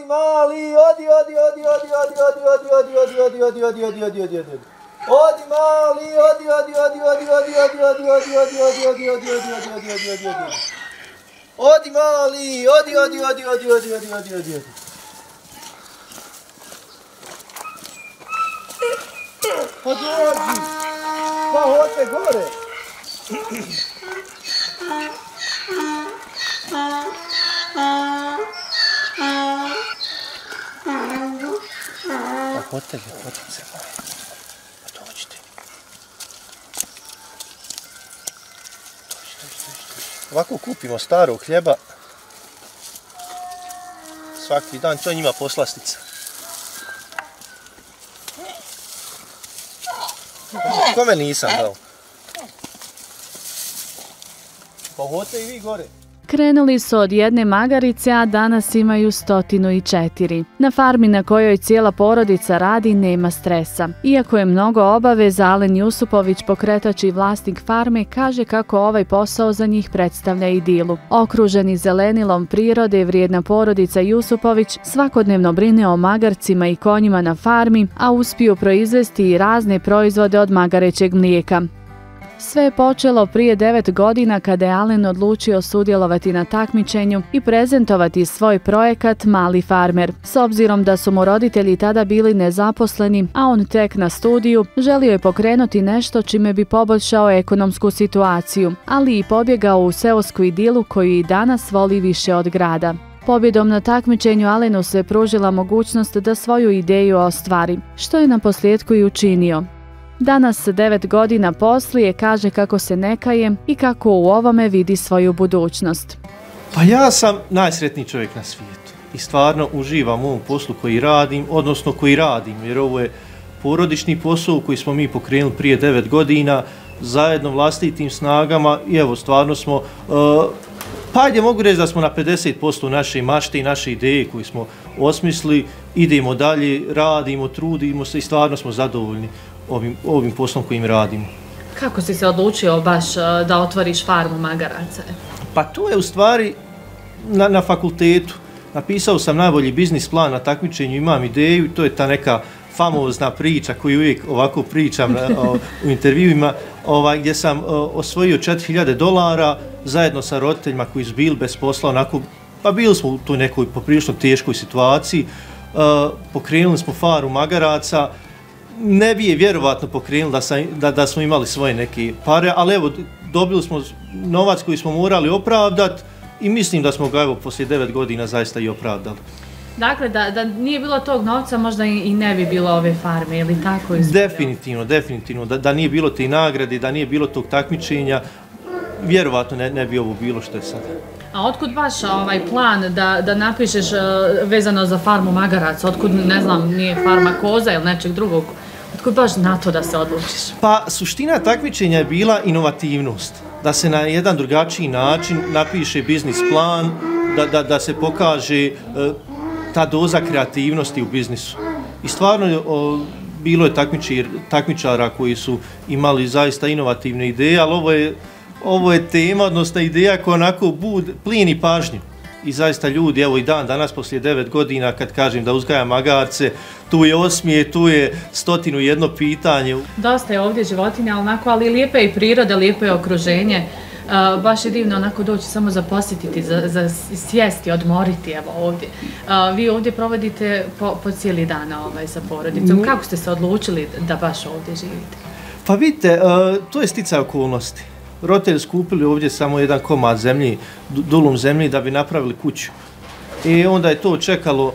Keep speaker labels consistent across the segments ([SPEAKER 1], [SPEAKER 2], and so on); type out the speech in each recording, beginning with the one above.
[SPEAKER 1] de Mali, ô de ô de ô de ô de ô de ô de ô de ô de ô de ô de ô de ô de ô de ô de ô de ô de ô de Mali, ô de ô de ô de ô de ô de ô de ô de ô de ô de ô de ô de ô de ô de ô de ô de ô de ô de ô de Mali, ô de ô de ô de ô de ô de ô de ô de ô de ô Pode hoje. Qual outra agora? Ah, ah, ah. Hotel je potice moje. Pa dođite. Dođi, dođi, dođi. Ovako kupimo starog hljeba. Svaki dan, to je njima poslastica. Kome nisam dao? Pa hote i vi gore.
[SPEAKER 2] Krenuli su od jedne magarice, a danas imaju stotinu i četiri. Na farmi na kojoj cijela porodica radi nema stresa. Iako je mnogo obaveza, Alen Jusupović, pokretač i vlasnik farme, kaže kako ovaj posao za njih predstavlja idilu. Okruženi zelenilom prirode, vrijedna porodica Jusupović svakodnevno brine o magarcima i konjima na farmi, a uspiju proizvesti i razne proizvode od magarećeg mlijeka. Sve je počelo prije devet godina kada je Alen odlučio sudjelovati na takmičenju i prezentovati svoj projekat Mali farmer. S obzirom da su mu roditelji tada bili nezaposleni, a on tek na studiju, želio je pokrenuti nešto čime bi poboljšao ekonomsku situaciju, ali i pobjegao u seosku idilu koju i danas voli više od grada. Pobjedom na takmičenju Alenu se pružila mogućnost da svoju ideju ostvari, što je na posljedku i učinio. Danas, devet godina poslije, kaže kako se nekaje i kako u ovome vidi svoju budućnost.
[SPEAKER 1] Pa ja sam najsretniji čovjek na svijetu i stvarno uživam u ovom poslu koji radim, odnosno koji radim, jer ovo je porodični posao koji smo mi pokrenuli prije devet godina zajedno vlastitim snagama i evo stvarno smo, uh, pa ajde mogu reći da smo na 50% naše mašte i naše ideje koji smo osmisli, idemo dalje, radimo, trudimo se i stvarno smo zadovoljni ovim, ovim poslom kojim radimo.
[SPEAKER 2] Kako si se odlučio baš uh, da otvoriš farmu magaraca?
[SPEAKER 1] Pa to je u stvari na, na fakultetu. Napisao sam najbolji biznis plan na takmičenju, imam ideju, to je ta neka famozna priča koju uvijek ovako pričam na, o, u intervjuima, ovaj, gdje sam o, osvojio 4000 dolara zajedno sa roditeljima koji su bili bez posla, onako, pa bili smo u toj nekoj poprilično teškoj situaciji, uh, pokrenuli smo faru magaraca, ne bi je vjerovatno pokrenuli da, sam, da, da smo imali svoje neke pare, ali evo, dobili smo novac koji smo morali opravdati i mislim da smo ga evo poslije devet godina zaista i opravdali.
[SPEAKER 2] Dakle, da, da nije bilo tog novca, možda i, i ne bi bilo ove farme, ili tako izgledalo?
[SPEAKER 1] Definitivno, definitivno. Da, da nije bilo te nagrade, da nije bilo tog takmičenja, vjerovatno ne, ne bi ovo bilo što je sada.
[SPEAKER 2] A otkud baš ovaj plan da, da napišeš uh, vezano za farmu magaraca? Otkud, ne znam, nije farma koza ili nečeg drugog? Kako baš na to da se odlučiš?
[SPEAKER 1] Pa, suština takmičenja je bila inovativnost. Da se na jedan drugačiji način napiše biznis plan, da, da, da se pokaže e, ta doza kreativnosti u biznisu. I stvarno o, bilo je takmičir, takmičara koji su imali zaista inovativne ideje, ali ovo je, ovo je tema, odnosno ideja koja onako bud, plini pažnju. I zaista ljudi, evo i dan, danas poslije devet godina, kad kažem da uzgajam magarce, tu je osmije, tu je stotinu jedno pitanje.
[SPEAKER 2] Dosta je ovdje životinja, ali onako, ali lijepa je i priroda, lijepo je okruženje. Uh, baš je divno onako doći samo za posjetiti, za, za sjesti, odmoriti evo ovdje. Uh, vi ovdje provodite po, po cijeli dan ovaj, sa porodicom. Mm. Kako ste se odlučili da baš ovdje živite?
[SPEAKER 1] Pa vidite, uh, to je stica okolnosti. Roditelji skupili ovdje samo jedan komad zemlji, dulum zemlji da bi napravili kuću. I onda je to čekalo uh,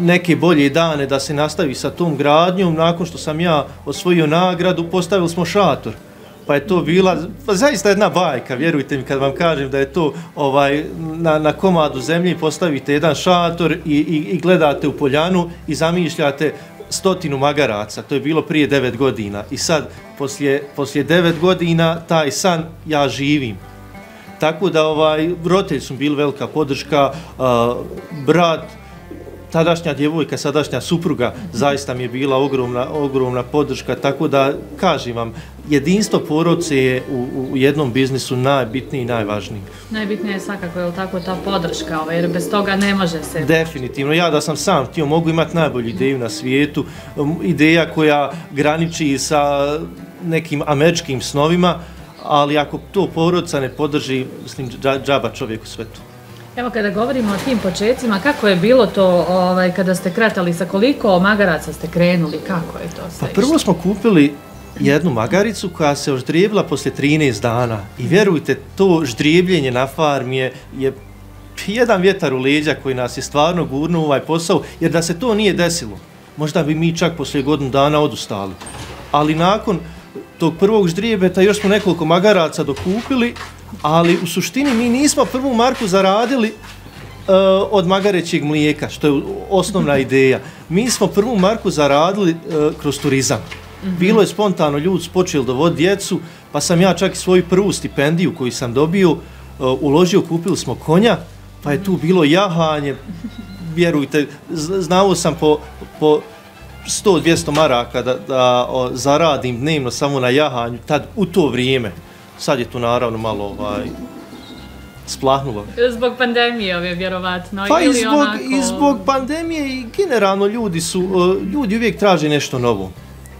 [SPEAKER 1] neke bolje dane da se nastavi sa tom gradnjom. Nakon što sam ja osvojio nagradu, postavili smo šator pa je to bila pa zaista jedna bajka, vjerujte mi kad vam kažem da je to ovaj na, na komadu zemlje postavite jedan šator i, i, i gledate u poljanu i zamišljate stotinu magaraca, to je bilo prije devet godina i sad poslije, poslije devet godina taj san ja živim. Tako da ovaj roditelji su bili velika podrška, uh, brat, tadašnja djevojka, sadašnja supruga, zaista mi je bila ogromna, ogromna podrška, tako da kažem vam, jedinstvo porodice je u, u jednom biznisu najbitniji i najvažniji.
[SPEAKER 2] Najbitnije je svakako, je tako, ta podrška, ovaj, jer bez toga ne može se...
[SPEAKER 1] Definitivno, ja da sam sam htio, mogu imati najbolju ideju na svijetu, ideja koja graniči sa nekim američkim snovima, ali ako to porodica ne podrži, mislim, džaba čovjek u svetu.
[SPEAKER 2] Evo kada govorimo o tim početcima, kako je bilo to ovaj, kada ste kratali, sa koliko magaraca ste krenuli, kako je to
[SPEAKER 1] sve? Pa prvo smo kupili jednu magaricu koja se oždrijebila poslije 13 dana i vjerujte, to ždrijebljenje na farmi je, je jedan vjetar u leđa koji nas je stvarno gurnuo u ovaj posao, jer da se to nije desilo, možda bi mi čak poslije godinu dana odustali. Ali nakon tog prvog ždrijebeta još smo nekoliko magaraca dokupili, ali u suštini mi nismo prvu marku zaradili uh, od magarećeg mlijeka, što je osnovna ideja. Mi smo prvu marku zaradili uh, kroz turizam. Mhm. Bilo je spontano, ljudi počeli dovoditi djecu, pa sam ja čak i svoju prvu stipendiju koju sam dobio, uh, uložio, kupili smo konja, pa je tu bilo jahanje, vjerujte, znao sam po, po 100-200 maraka da, da o, zaradim dnevno samo na jahanju, tad u to vrijeme. Sad je to naravno malo ovaj, splahnulo.
[SPEAKER 2] Zbog pandemije ove vjerovatno.
[SPEAKER 1] Pa i zbog, onako... i zbog pandemije i generalno ljudi su, ljudi uvijek traže nešto novo.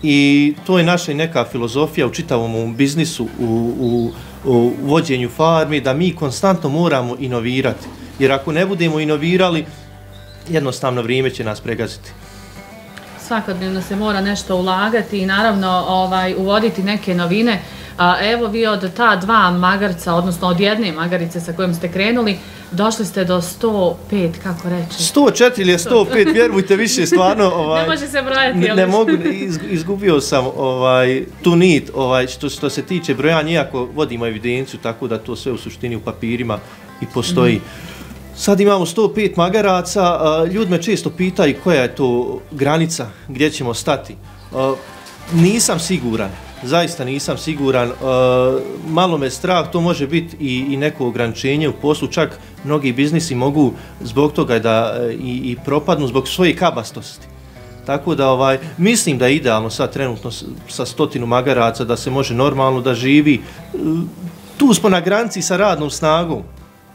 [SPEAKER 1] I to je naša neka filozofija u čitavom biznisu, u, u, u vođenju farmi, da mi konstantno moramo inovirati. Jer ako ne budemo inovirali, jednostavno vrijeme će nas pregaziti
[SPEAKER 2] svakodnevno se mora nešto ulagati i naravno ovaj uvoditi neke novine. A, evo vi od ta dva magarca, odnosno od jedne magarice sa kojom ste krenuli, došli ste do 105, kako reći?
[SPEAKER 1] 104 ili 105, vjerujte više, stvarno...
[SPEAKER 2] Ovaj, ne može se brojati,
[SPEAKER 1] ne, ne mogu, iz, izgubio sam ovaj, tu nit, ovaj, što, što se tiče brojanja, iako vodimo evidenciju, tako da to sve u suštini u papirima i postoji. Mm. Sad imamo 105 magaraca, ljudi me često pitaju koja je to granica gdje ćemo stati. Nisam siguran, zaista nisam siguran, malo me strah, to može biti i, i neko ograničenje u poslu, čak mnogi biznisi mogu zbog toga da e, i, i propadnu zbog svoje kabastosti. Tako da ovaj mislim da je idealno sad trenutno sa stotinu magaraca da se može normalno da živi. E, tu smo na granici sa radnom snagom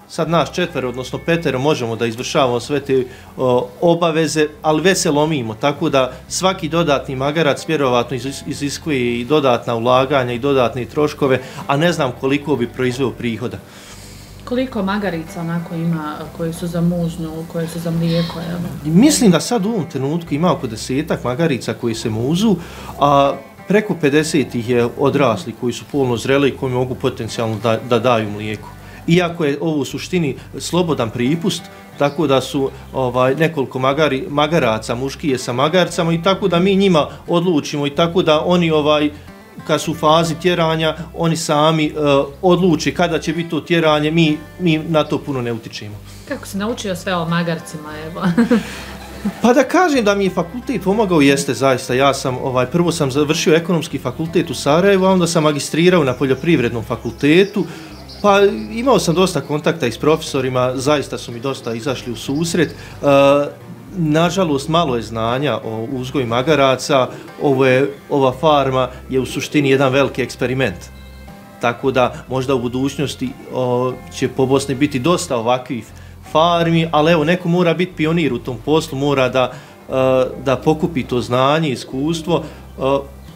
[SPEAKER 1] sad nas četvero, odnosno petero, možemo da izvršavamo sve te o, obaveze, ali već se lomimo, tako da svaki dodatni magarac vjerovatno iziskuje i dodatna ulaganja i dodatne troškove, a ne znam koliko bi proizveo prihoda.
[SPEAKER 2] Koliko magarica onako ima koje su za mužnju, koje su za mlijeko? Evo?
[SPEAKER 1] Mislim da sad u ovom trenutku ima oko desetak magarica koji se muzu, a preko 50 ih je odrasli koji su polno zreli i koji mogu potencijalno da, da daju mlijeko iako je ovo u suštini slobodan pripust, tako da su ovaj nekoliko magari, magaraca, muški je sa magarcama i tako da mi njima odlučimo i tako da oni ovaj kad su u fazi tjeranja, oni sami uh, odluči kada će biti to tjeranje, mi, mi na to puno ne utičemo.
[SPEAKER 2] Kako se naučio sve o magarcima, evo?
[SPEAKER 1] pa da kažem da mi je fakultet pomagao, jeste zaista. Ja sam, ovaj, prvo sam završio ekonomski fakultet u Sarajevu, a onda sam magistrirao na poljoprivrednom fakultetu. Pa imao sam dosta kontakta i s profesorima, zaista su mi dosta izašli u susret. E, nažalost, malo je znanja o uzgoju magaraca. Ovo je, ova farma je u suštini jedan veliki eksperiment. Tako da možda u budućnosti o, će po Bosni biti dosta ovakvih farmi, ali evo, neko mora biti pionir u tom poslu, mora da, e, da pokupi to znanje, iskustvo, e,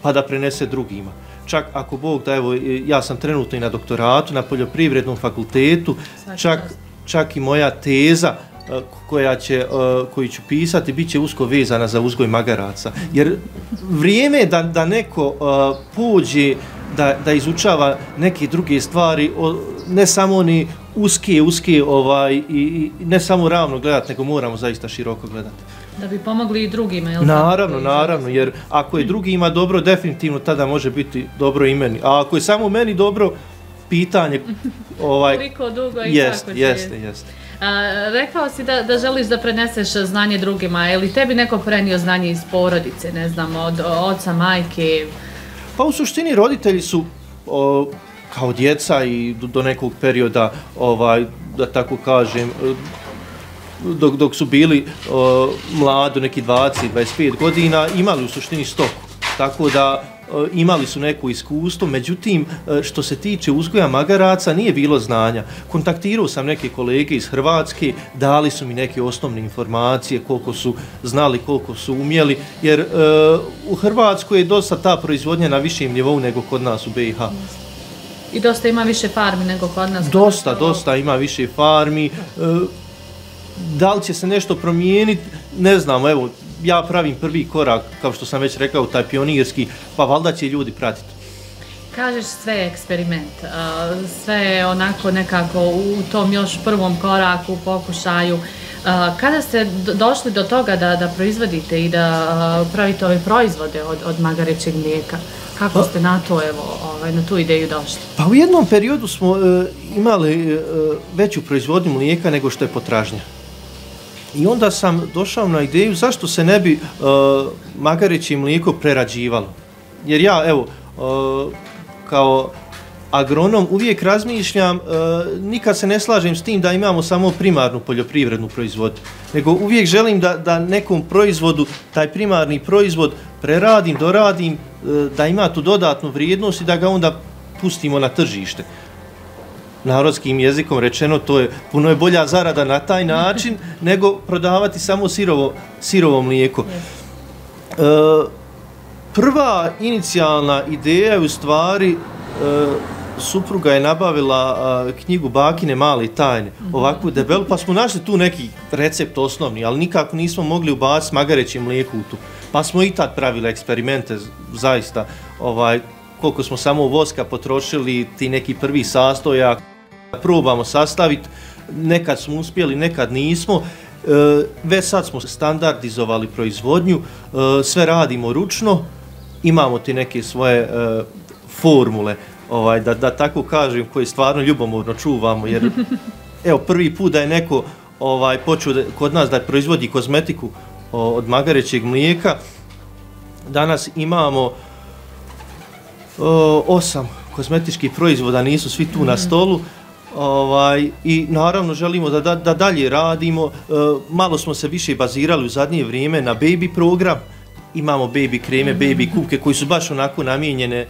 [SPEAKER 1] pa da prenese drugima čak ako Bog da, evo, ja sam trenutno i na doktoratu, na poljoprivrednom fakultetu, čak, čak i moja teza e, koja će, e, koju ću pisati, bit će usko vezana za uzgoj magaraca. Jer vrijeme je da, da neko e, pođe da, da izučava neke druge stvari, ne samo ni uske, uske, ovaj, i, i ne samo ravno gledati, nego moramo zaista široko gledati.
[SPEAKER 2] Da bi pomogli i drugima, je li
[SPEAKER 1] Naravno, tako? naravno, jer ako je drugi ima dobro, definitivno tada može biti dobro i meni. A ako je samo meni dobro, pitanje...
[SPEAKER 2] Ovaj, Koliko dugo i
[SPEAKER 1] jest, kako jeste, jeste, jeste.
[SPEAKER 2] A, rekao si da, da želiš da preneseš znanje drugima, je li tebi neko prenio znanje iz porodice, ne znam, od oca, majke?
[SPEAKER 1] Pa u suštini roditelji su o, kao djeca i do, do nekog perioda, ovaj, da tako kažem, dok, dok su bili uh, mlado, neki 20-25 godina, imali u suštini stoku. Tako da uh, imali su neko iskustvo, međutim, uh, što se tiče uzgoja magaraca, nije bilo znanja. Kontaktirao sam neke kolege iz Hrvatske, dali su mi neke osnovne informacije, koliko su znali, koliko su umjeli, jer uh, u Hrvatskoj je dosta ta proizvodnja na višem nivou nego kod nas u BiH.
[SPEAKER 2] I dosta ima više farmi nego kod nas?
[SPEAKER 1] Dosta, dosta ima više farmi. Da li će se nešto promijeniti, ne znamo, evo, ja pravim prvi korak, kao što sam već rekao, taj pionirski, pa valjda će ljudi pratiti.
[SPEAKER 2] Kažeš sve je eksperiment, sve je onako nekako u tom još prvom koraku, pokušaju. Kada ste došli do toga da, da proizvodite i da pravite ove proizvode od, od magarećeg mlijeka? Kako pa- ste na to, evo, ovaj, na tu ideju došli?
[SPEAKER 1] Pa u jednom periodu smo e, imali e, veću proizvodnju mlijeka nego što je potražnja. I onda sam došao na ideju zašto se ne bi e, uh, magareće mlijeko prerađivalo. Jer ja, evo, uh, kao agronom uvijek razmišljam, uh, nikad se ne slažem s tim da imamo samo primarnu poljoprivrednu proizvod, nego uvijek želim da, da nekom proizvodu, taj primarni proizvod, preradim, doradim, uh, da ima tu dodatnu vrijednost i da ga onda pustimo na tržište narodskim jezikom rečeno, to je puno je bolja zarada na taj način nego prodavati samo sirovo, sirovo mlijeko. E, prva inicijalna ideja je u stvari e, supruga je nabavila a, knjigu Bakine male tajne, mhm. ovakvu debelu, pa smo našli tu neki recept osnovni, ali nikako nismo mogli ubaciti magareći mlijeko u tu. Pa smo i tad pravili eksperimente, zaista, ovaj, koliko smo samo voska potrošili, ti neki prvi sastojak, probamo sastaviti, nekad smo uspjeli, nekad nismo, e, već sad smo standardizovali proizvodnju, e, sve radimo ručno, imamo ti neke svoje e, formule, ovaj, da, da tako kažem, koje stvarno ljubomorno čuvamo, jer evo, prvi put da je neko ovaj, počeo da, kod nas da proizvodi kozmetiku od magarećeg mlijeka, danas imamo o, osam kozmetičkih proizvoda, nisu svi tu na stolu, Ovaj, I naravno želimo da, da, da dalje radimo. E, malo smo se više bazirali u zadnje vrijeme na baby program. Imamo baby kreme, baby kupke koji su baš onako namijenjene e,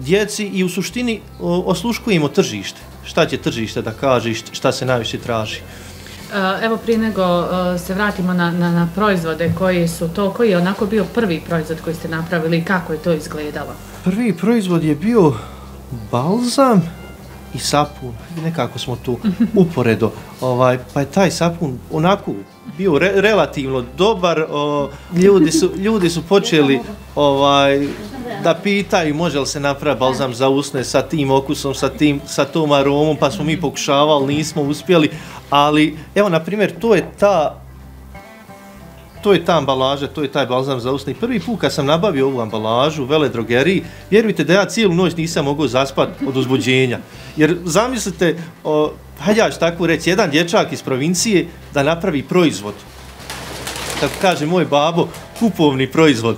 [SPEAKER 1] djeci i u suštini o, osluškujemo tržište. Šta će tržište da kaže šta se najviše traži.
[SPEAKER 2] E, evo prije nego e, se vratimo na, na, na proizvode koji su to, koji je onako bio prvi proizvod koji ste napravili i kako je to izgledalo?
[SPEAKER 1] Prvi proizvod je bio balzam, i sapun, nekako smo tu uporedo, ovaj, pa je taj sapun onako bio re, relativno dobar, o, ljudi, su, ljudi su počeli ovaj, da pitaju može li se napraviti balzam za usne sa tim okusom, sa, tim, sa tom aromom, pa smo mi pokušavali, nismo uspjeli, ali evo, na primjer, to je ta to je ta ambalaža, to je taj balzam za usne. Prvi put kad sam nabavio ovu ambalažu u vele drogeriji, vjerujte da ja cijelu noć nisam mogao zaspati od uzbuđenja. Jer zamislite, o, hajde ja ću tako reći, jedan dječak iz provincije da napravi proizvod. Kako kaže moj babo, kupovni proizvod.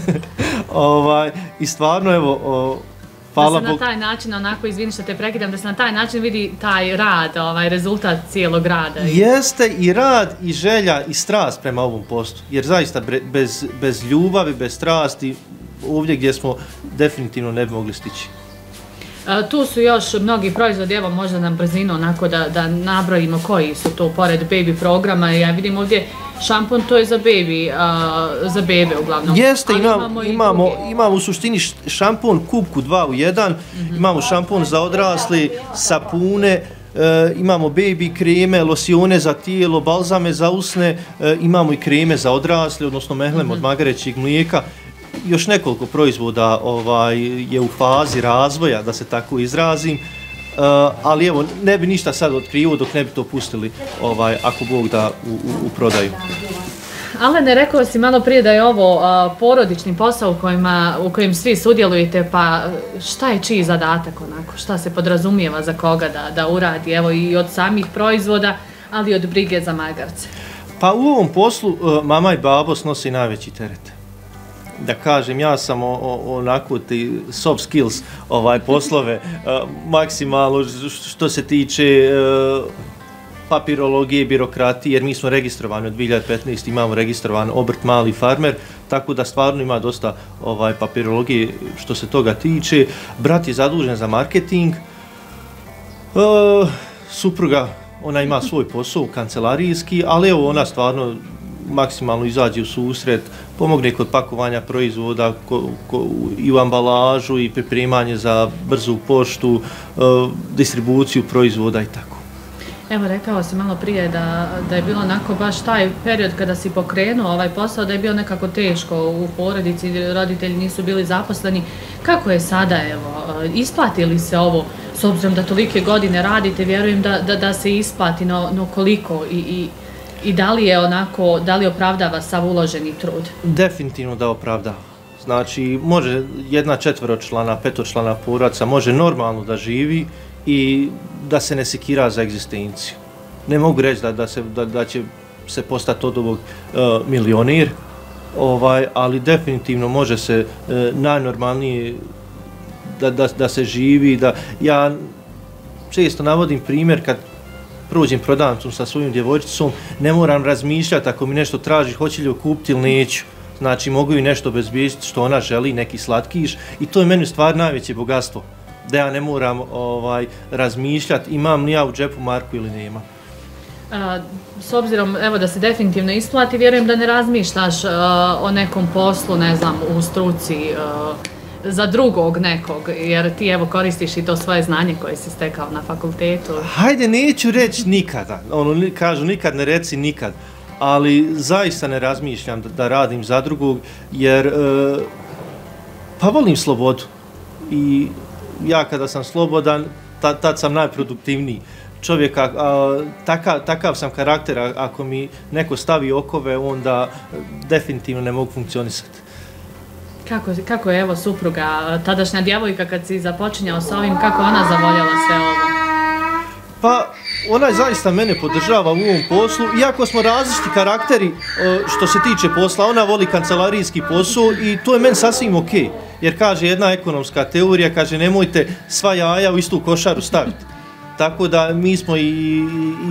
[SPEAKER 1] ovaj, I stvarno, evo, o,
[SPEAKER 2] Hvala da se na taj način, onako, izvini što te prekidam, da se na taj način vidi taj rad, ovaj rezultat cijelog rada.
[SPEAKER 1] Jeste i rad, i želja, i strast prema ovom postu. Jer zaista bez, bez ljubavi, bez strasti, ovdje gdje smo definitivno ne bi mogli stići.
[SPEAKER 2] Tu su još mnogi proizvodi, evo možda nam brzino onako da, da nabrojimo koji su to pored baby programa. Ja vidim ovdje šampon, to je za baby, uh, za bebe uglavnom.
[SPEAKER 1] Jeste, imam, imamo, imamo, imamo u suštini šampon kupku 2 u 1, mm -hmm. imamo šampon za odrasli, sapune, E, imamo baby kreme, losione za tijelo, balzame za usne, e, imamo i kreme za odrasli, odnosno mehlem mm -hmm. od magarećeg mlijeka još nekoliko proizvoda ovaj je u fazi razvoja, da se tako izrazim. Uh, ali evo, ne bi ništa sad otkrivo dok ne bi to pustili ovaj, ako Bog da u, u, u prodaju.
[SPEAKER 2] Ale ne rekao si malo prije da je ovo uh, porodični posao u, kojima, u kojim svi sudjelujete, pa šta je čiji zadatak onako? Šta se podrazumijeva za koga da, da uradi? Evo i od samih proizvoda, ali i od brige za magarce.
[SPEAKER 1] Pa u ovom poslu mama i babo snosi najveći teret da kažem, ja sam o, o, onako ti soft skills ovaj poslove uh, maksimalno što se tiče uh, papirologije, birokratije, jer mi smo registrovani od 2015. imamo registrovan obrt mali farmer, tako da stvarno ima dosta ovaj papirologije što se toga tiče. Brat je zadužen za marketing, e, supruga, ona ima svoj posao kancelarijski, ali evo ona stvarno maksimalno izađe u susret, pomogne kod pakovanja proizvoda ko, ko, i u ambalažu i pripremanje za brzu poštu, e, distribuciju proizvoda i tako.
[SPEAKER 2] Evo, rekao si malo prije da, da je bilo onako baš taj period kada si pokrenuo ovaj posao, da je bio nekako teško u porodici, roditelji nisu bili zaposleni. Kako je sada, evo, e, isplatili se ovo, s obzirom da tolike godine radite, vjerujem da, da, da se isplati, no, no koliko i, i, i da li je onako, da li opravdava sav uloženi trud?
[SPEAKER 1] Definitivno da opravdava. Znači, može jedna četvročlana, petočlana poraca, može normalno da živi, i da se ne sekira za egzistenciju. Ne mogu reći da, da, se, da, da će se postati od ovog uh, milionir, ovaj, ali definitivno može se uh, najnormalnije da, da, da se živi. Da, ja često navodim primjer kad prođem prodavnicom sa svojim djevojčicom, ne moram razmišljati ako mi nešto traži, hoće li kupiti ili neću. Znači, mogu i nešto bezbježiti što ona želi, neki slatkiš. I to je meni stvar najveće bogatstvo da ja ne moram ovaj razmišljati imam li ja u džepu marku ili nema.
[SPEAKER 2] A, s obzirom evo da se definitivno isplati, vjerujem da ne razmišljaš a, o nekom poslu, ne znam, u struci a, za drugog nekog, jer ti evo koristiš i to svoje znanje koje si stekao na fakultetu.
[SPEAKER 1] Hajde, neću reći nikada, ono, kažu nikad ne reci nikad, ali zaista ne razmišljam da, da radim za drugog, jer e, pa volim slobodu i ja kada sam slobodan, ta, tad sam najproduktivniji čovjek, a, a, takav, takav sam karakter, a, ako mi neko stavi okove, onda definitivno ne mogu funkcionisati.
[SPEAKER 2] Kako, kako je evo supruga, tadašnja djevojka kad si započinjao s ovim, kako ona zavoljala sve ovo?
[SPEAKER 1] Pa, ona je zaista mene podržava u ovom poslu, iako smo različiti karakteri e, što se tiče posla, ona voli kancelarijski posao i to je meni sasvim okej. Okay jer kaže jedna ekonomska teorija, kaže nemojte sva jaja u istu košaru staviti. Tako da mi smo i,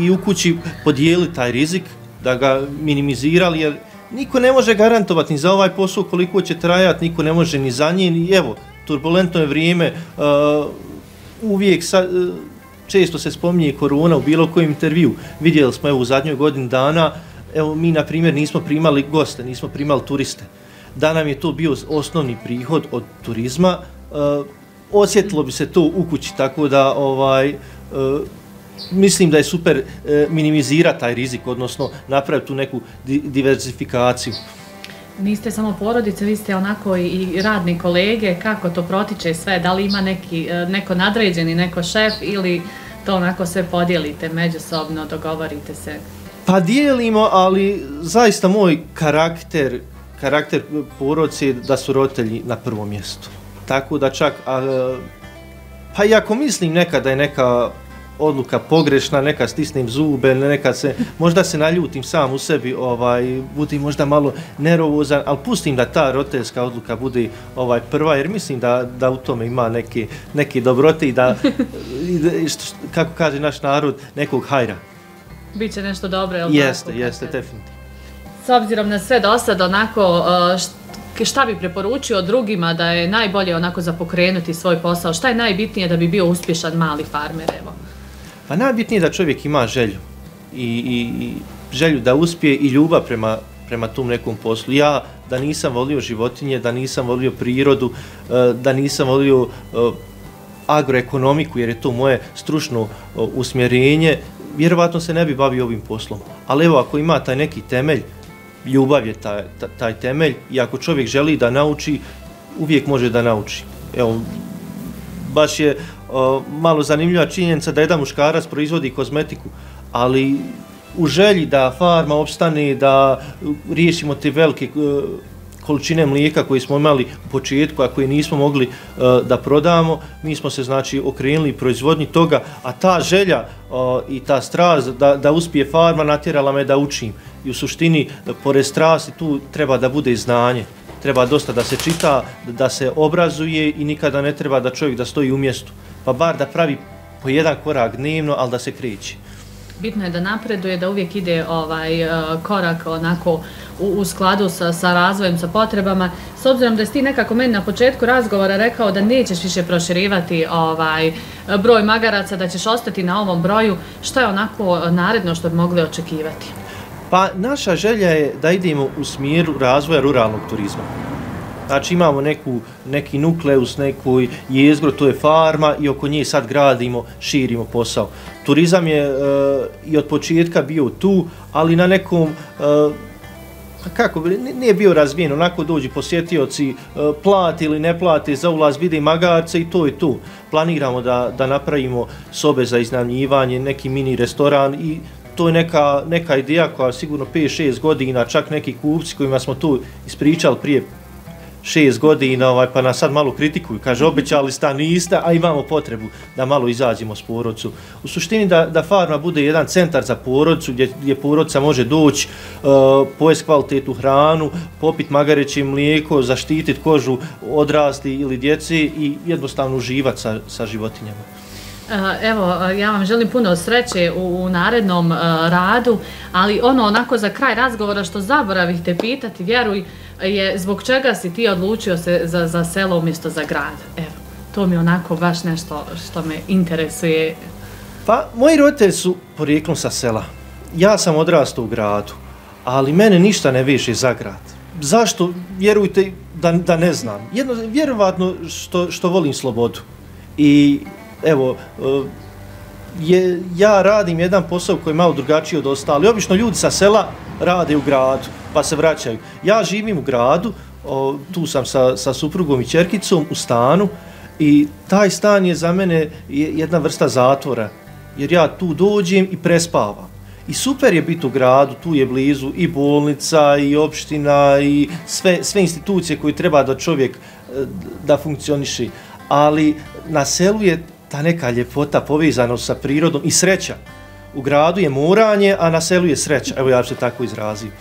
[SPEAKER 1] i u kući podijeli taj rizik, da ga minimizirali, jer niko ne može garantovati ni za ovaj posao koliko će trajati, niko ne može ni za nje, i evo, turbulentno je vrijeme, uh, uvijek sa, uh, često se spominje korona u bilo kojem intervju, vidjeli smo evo u zadnjoj godini dana, evo mi na primjer nismo primali goste, nismo primali turiste, da nam je to bio osnovni prihod od turizma, uh, osjetilo bi se to u kući, tako da ovaj uh, mislim da je super uh, minimizirati taj rizik, odnosno napraviti tu neku di diversifikaciju.
[SPEAKER 2] Niste samo porodice, vi ste onako i radni kolege, kako to protiče sve, da li ima neki, neko nadređeni, neko šef ili to onako sve podijelite međusobno, dogovorite se?
[SPEAKER 1] Pa dijelimo, ali zaista moj karakter, karakter porodci da su roditelji na prvom mjestu. Tako da čak, a, pa i ako mislim nekada da je neka odluka pogrešna, neka stisnem zube, neka se, možda se naljutim sam u sebi, ovaj, budim možda malo nervozan, ali pustim da ta roditeljska odluka bude ovaj prva, jer mislim da, da u tome ima neke, neke dobrote i da, i što, kako kaže naš narod, nekog hajra.
[SPEAKER 2] Biće nešto dobro, je
[SPEAKER 1] Jeste, tako, jeste, definitivno.
[SPEAKER 2] S obzirom na sve do sad, onako, uh, šta bi preporučio drugima da je najbolje onako za pokrenuti svoj posao? Šta je najbitnije da bi bio uspješan mali farmer, evo?
[SPEAKER 1] Pa najbitnije da čovjek ima želju. I, i, i želju da uspije i ljubav prema, prema tom nekom poslu. Ja da nisam volio životinje, da nisam volio prirodu, e, da nisam volio e, agroekonomiku, jer je to moje stručno e, usmjerenje, vjerovatno se ne bi bavio ovim poslom. Ali evo, ako ima taj neki temelj, ljubav je taj, taj temelj i ako čovjek želi da nauči, uvijek može da nauči. Evo, baš je malo zanimljiva činjenica da jedan muškarac proizvodi kozmetiku, ali u želji da farma opstane, da riješimo te velike e, količine mlijeka koje smo imali u početku, a koje nismo mogli uh, da prodamo, mi smo se znači okrenuli proizvodnji toga, a ta želja uh, i ta strast da, da uspije farma natjerala me da učim. I u suštini, pored strasti, tu treba da bude znanje. Treba dosta da se čita, da se obrazuje i nikada ne treba da čovjek da stoji u mjestu. Pa bar da pravi po jedan korak dnevno, ali da se kreće.
[SPEAKER 2] bitno je da napreduje, da uvijek ide ovaj e, korak onako u, u skladu sa, sa razvojem, sa potrebama. S obzirom da si ti nekako meni na početku razgovora rekao da nećeš više proširivati ovaj broj magaraca, da ćeš ostati na ovom broju, što je onako naredno što bi mogli očekivati?
[SPEAKER 1] Pa naša želja je da idemo u smjeru razvoja ruralnog turizma. Znači imamo neku, neki nukleus, neku jezgro, to je farma i oko nje sad gradimo, širimo posao. Turizam je e, i od početka bio tu, ali na nekom, e, kako bi, nije bio razvijen, onako dođi posjetioci, eh, uh, plati ili ne plati za ulaz, vide magarce i to je tu. Planiramo da, da napravimo sobe za iznajmljivanje, neki mini restoran i to je neka, neka ideja koja sigurno 5-6 godina, čak neki kupci kojima smo tu ispričali prije šest godina, ovaj, pa nas sad malo kritikuju. Kaže, obećali sta niste, a imamo potrebu da malo izađemo s porodcu. U suštini da, da farma bude jedan centar za porodcu, gdje, gdje porodca može doći, uh, pojest kvalitetu hranu, popit magareće mlijeko, zaštititi kožu odrasti ili djeci i jednostavno uživati sa, sa životinjama.
[SPEAKER 2] Eh, evo, eh, ja vam želim puno sreće u, u narednom uh, radu, ali ono onako za kraj razgovora što zaboravite pitati, vjeruj, je zbog čega si ti odlučio se za, za selo umjesto za grad? Evo, to mi onako baš nešto što me interesuje.
[SPEAKER 1] Pa, moji roditelji su porijeklom sa sela. Ja sam odrastao u gradu, ali mene ništa ne više za grad. Zašto? Vjerujte da, da ne znam. Jedno, vjerovatno što, što volim slobodu. I evo, e, je, ja radim jedan posao koji je malo drugačiji od ostali. Obično ljudi sa sela rade u gradu, pa se vraćaju. Ja živim u gradu, o, tu sam sa, sa suprugom i čerkicom u stanu i taj stan je za mene jedna vrsta zatvora, jer ja tu dođem i prespavam. I super je biti u gradu, tu je blizu i bolnica, i opština, i sve, sve institucije koje treba da čovjek e, da funkcioniši. Ali na selu je ta neka ljepota povezana sa prirodom i sreća. U gradu je moranje, a na selu je sreća. Evo ja se tako izrazim.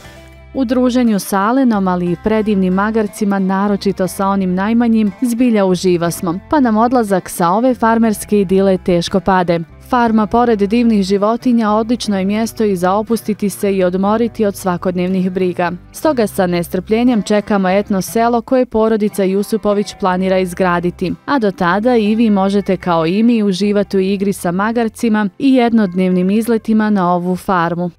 [SPEAKER 2] U druženju sa Alenom, ali i predivnim magarcima, naročito sa onim najmanjim, zbilja uživa smo, pa nam odlazak sa ove farmerske idile teško pade. Farma, pored divnih životinja, odlično je mjesto i za opustiti se i odmoriti od svakodnevnih briga. Stoga sa nestrpljenjem čekamo etno selo koje porodica Jusupović planira izgraditi. A do tada i vi možete kao i mi uživati u igri sa magarcima i jednodnevnim izletima na ovu farmu.